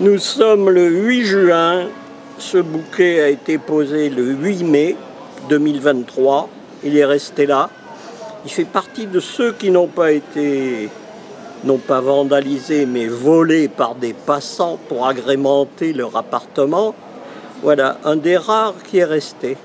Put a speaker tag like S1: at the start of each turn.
S1: Nous sommes le 8 juin. Ce bouquet a été posé le 8 mai 2023. Il est resté là. Il fait partie de ceux qui n'ont pas été, non pas vandalisés, mais volés par des passants pour agrémenter leur appartement. Voilà, un des rares qui est resté.